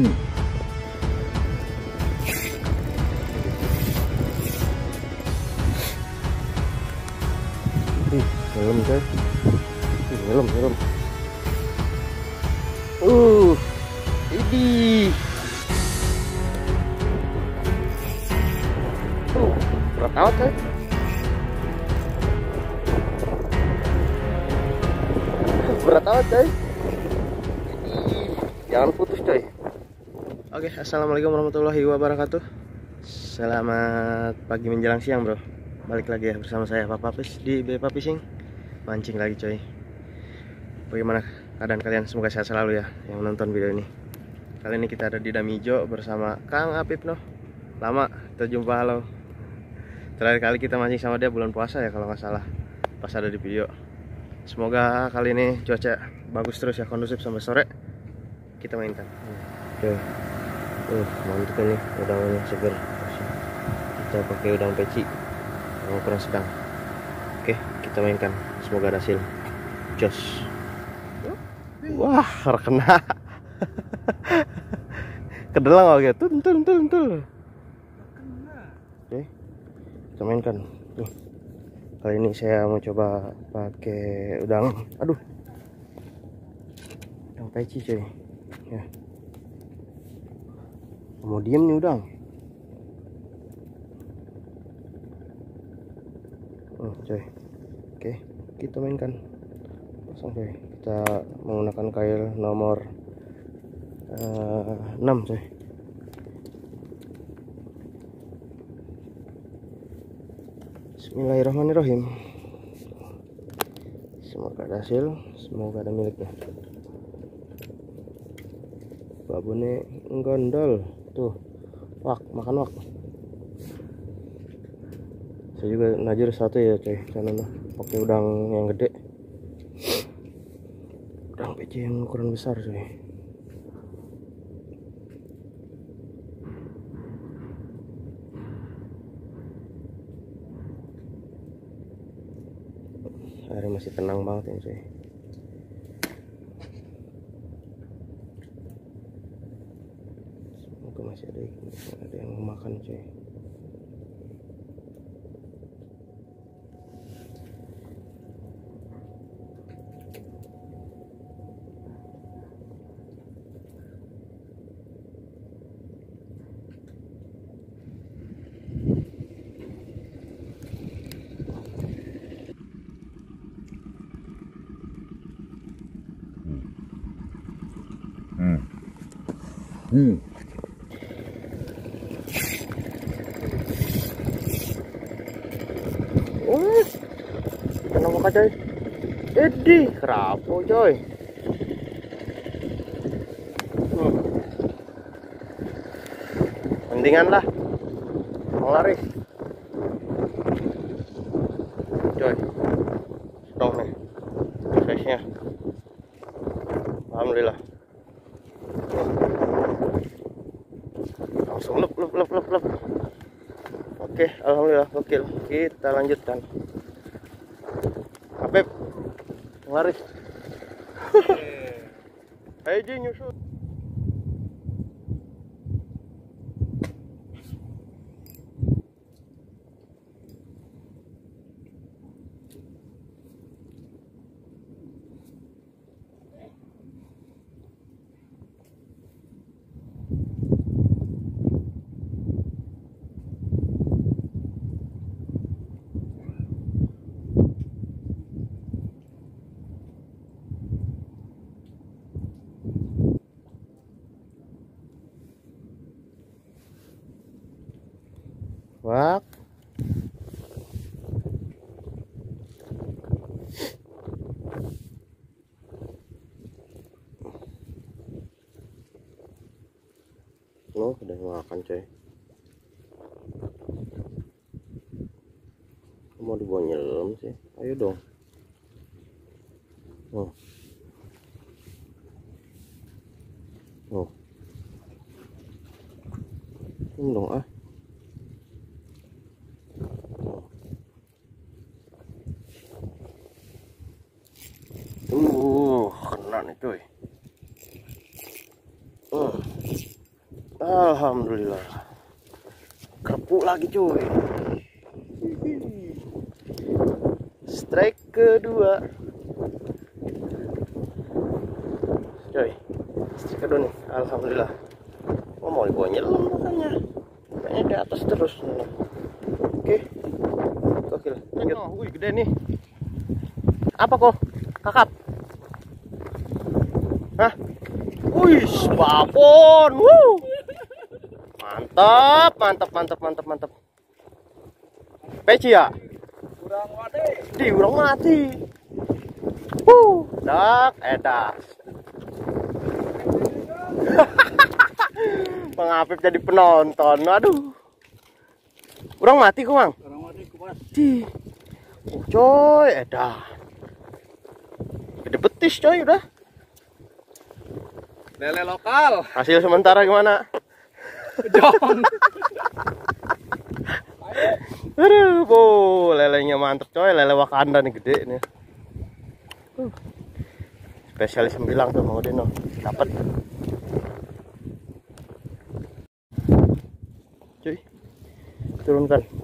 Ih, helm helm. Uh, ini. Uh, berat amat coy. Berat amat. Ih, Jangan putus coy. Oke, assalamualaikum warahmatullahi wabarakatuh. Selamat pagi menjelang siang bro. Balik lagi ya bersama saya Papa Pis di Bepa Fishing. Mancing lagi coy. Bagaimana keadaan kalian? Semoga sehat selalu ya yang nonton video ini. Kali ini kita ada di Damijo bersama Kang Apip noh. Lama terjumpa halo. Terakhir kali kita mancing sama dia bulan puasa ya kalau nggak salah. Pas ada di video. Semoga kali ini cuaca bagus terus ya kondusif sampai sore. Kita mainkan. Oke. Uh, mantap ini udangnya seger. Kita pakai udang peci ukuran sedang. Oke, kita mainkan. Semoga ada hasil. Jos. Wah, kena. Kedelang oke. Tul tul tul tul. Oke. Kita mainkan. Tuh. Kali ini saya mau coba pakai udang. Aduh. Udang peci cuy. Ya. Mau diem nih udang. Oh, coy. Oke, kita mainkan. Langsung coy. Kita menggunakan kail nomor uh, 6 coy. Bismillahirrahmanirrahim. Semoga ada hasil, semoga ada miliknya. Babone gondol tuh wak makan wak. Saya juga najir satu ya coy karena mah. Pakai udang yang gede. Udang PC yang ukuran besar coy. Hari masih tenang banget ini coy Semoga masih ada ada yang makan coy. Hmm. Hmm. Oh, kena muka coy. Edi, kerapu coy. Mendingan lah. Lari. Coy. Strong nih. Size-nya. Alhamdulillah. Langsung lep lep lep lep lep. Oke, alhamdulillah gokil. Kita lanjutkan. Habib, lari. Ayo Ji, nyusut. Wak. Oh, udah makan coy. Mau dibawa nyelam sih? Ayo dong. Oh. Oh. Ini dong ah. Uh, kena nih cuy. Uh. Alhamdulillah. Kerpuk lagi cuy. Strike kedua. Coy. Strike kedua nih. Alhamdulillah. Oh mau dibawa nyelam makanya. Kayaknya di atas terus. Oke. Gokil. Lanjut. Oh, wih gede nih. Apa kok? Kakap. Hah? Wih, babon. Wuh. Mantap, mantap, mantap, mantap, mantap. Peci ya? Kurang mati. Di urang mati. Wuh, dak, edas. Bang Afif jadi penonton. Aduh. Urang mati kok, Bang? Kurang mati kupas. Di. Oh, coy, edah. Gede betis coy udah. Lele lokal. Hasil sementara gimana? Jong. Aduh, bu, lelenya mantep coy, lele Wakanda nih gede nih. Uh. Spesialis sembilang tuh mau Dino, dapat. Cuy, turunkan.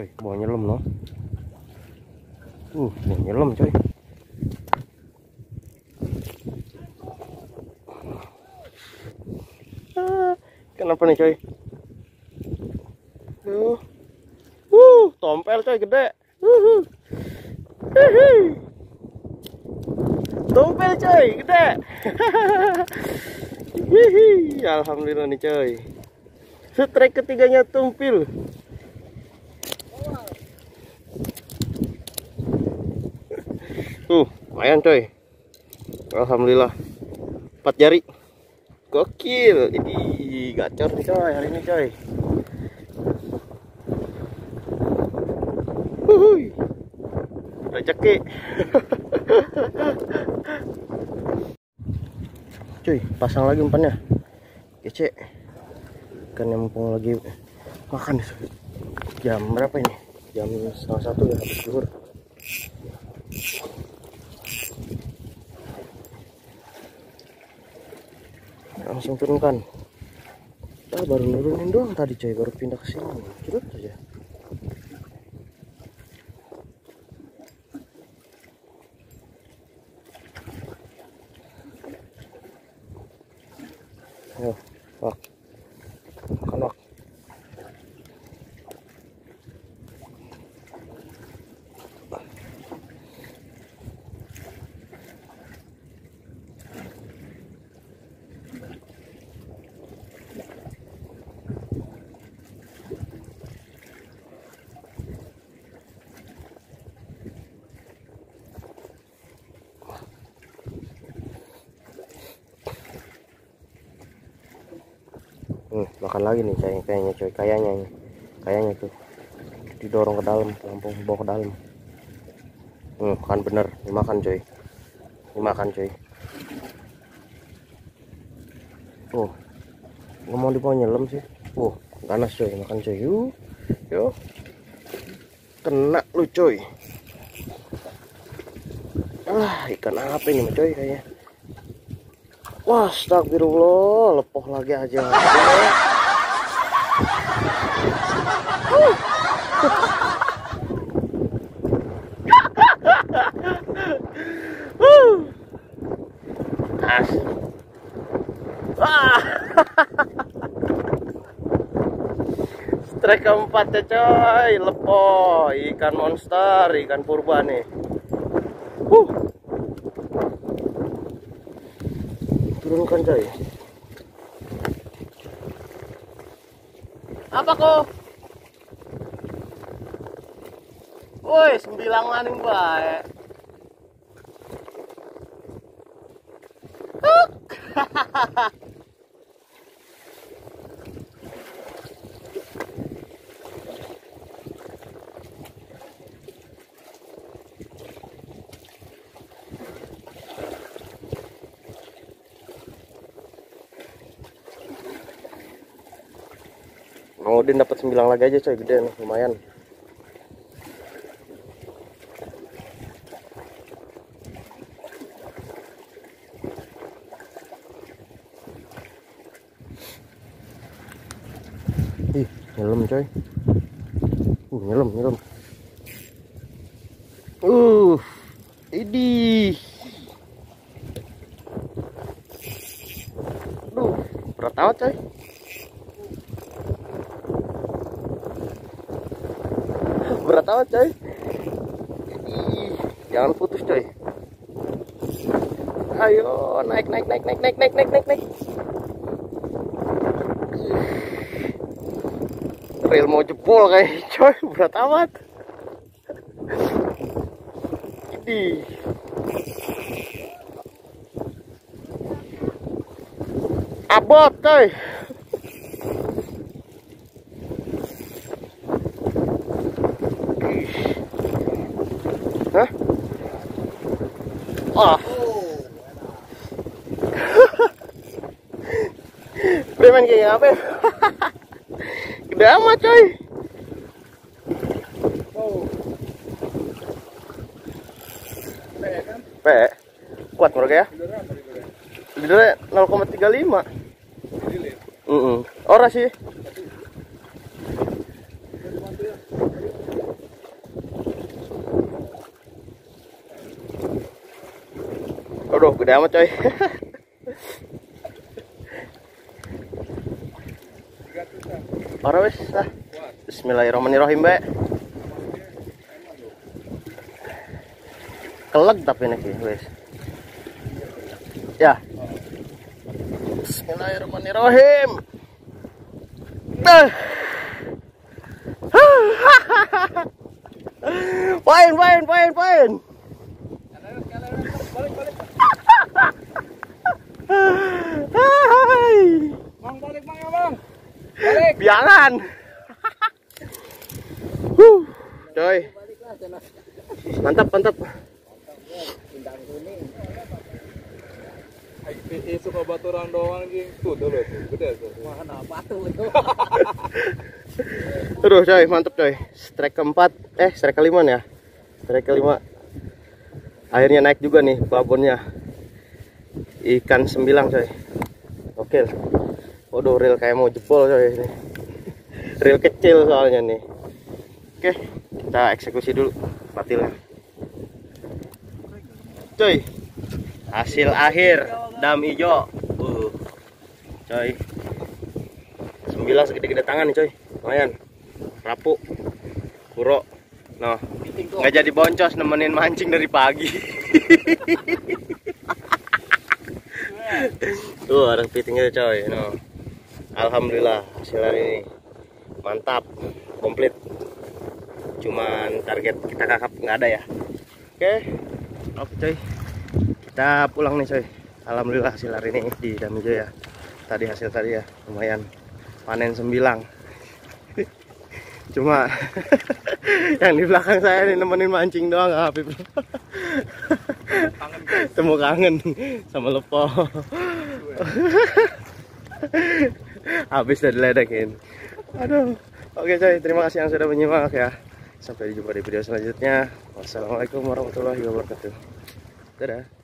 Coy mau nyelam no? Uh mau nyelam coy Ah, kenapa nih coy uh uh tompel coy gede. Uh tompel coy gede. Hihi, alhamdulillah nih coy strike ketiganya tumpil Tuh, lumayan coy. Alhamdulillah. Empat jari. Gokil. Ini gacor nih coy hari ini coy. Huhuy. Rezeki. cuy, pasang lagi umpannya. Kece. Kan yang mumpung lagi makan jam berapa ini? Jam setengah satu ya habis. Langsung turunkan. Ah, baru nurunin doang tadi coy. Baru pindah ke sini. Cerut aja. Yo, wak. Makan wak. Hmm, makan lagi nih kayaknya kayaknya coy kayaknya kayaknya tuh didorong ke dalam lampung bawa ke dalam. Hmm, makan bener. Ini makan coy ini makan coy oh nggak mau dibawa nyelam sih. Oh ganas coy makan coy yuk yuk kena lu coy ah ikan apa ini coy kayaknya wah astagfirullah lepoh lagi aja As. Wah. Strike keempat ya coy, lepo, ikan monster, ikan purba nih. Huh. Turunkan coy. Apa kok? Woi, sembilan maning baik. Mang Udin dapat sembilan lagi aja coy, gede nih, lumayan. Ih, nyelam coy. Uh, nyelam, nyelam. Uh, ini. Aduh, berat amat coy. Berat amat coy. Jangan putus coy. Ayo naik naik naik naik naik naik naik naik naik. Rel mau jebol kayak coy. Berat amat. Ini abot coy Hah? Wah. Preman kayak apa? Gede amat coy. P. Kuat mereka ya? Lidahnya 0,35. Mm -mm. Ora sih. gede amat coy. 300 wis wes lah. Bismillahirrahmanirrahim mbak. Kelek tapi nih wes ya. Bismillahirrahmanirrahim. Nah Poin, poin, poin, poin. Biangan. Huh. Coy. Mantap, mantap. Ini suka baturan doang geng. Tuh dulu tuh, gede tuh. Mana batu itu? Aduh, coy, mantap coy. Strike keempat, eh strike kelima nih ya. Strike kelima. Akhirnya naik juga nih babonnya. Ikan sembilang coy. Oke. Waduh, reel kayak mau jebol coy ini. Reel kecil soalnya nih. Oke, kita eksekusi dulu patilnya. Coy. Hasil akhir dam hijau. Uh. Coy. Sembilan segede-gede tangan nih coy. Lumayan. Rapu. Kuro. Noh. nggak jadi boncos nemenin mancing dari pagi. Tuh ada pitingnya coy. No. Alhamdulillah hasil hari ini mantap, komplit. Cuman target kita kakap nggak ada ya. Oke, oke coy. Kita pulang nih coy. Alhamdulillah hasil hari ini di Damijo ya. Tadi hasil tadi ya lumayan panen sembilang. Cuma yang di belakang saya nih nemenin mancing doang Habib. Kangen guys. Temu kangen sama lepo. Habis udah diledekin. Aduh. Oke coy, terima kasih yang sudah menyimak ya. sampai jumpa di video selanjutnya wassalamualaikum warahmatullahi wabarakatuh dadah